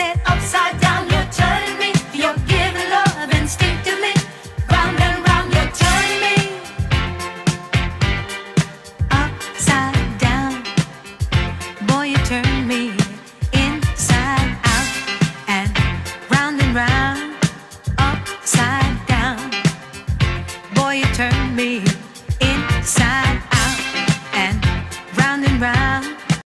upside down. You're turning me, you're giving love instinct to me Round and round, you're turning me upside down. Boy, you turn me inside out and round and round, upside down. Boy, you turn me inside out and round and round.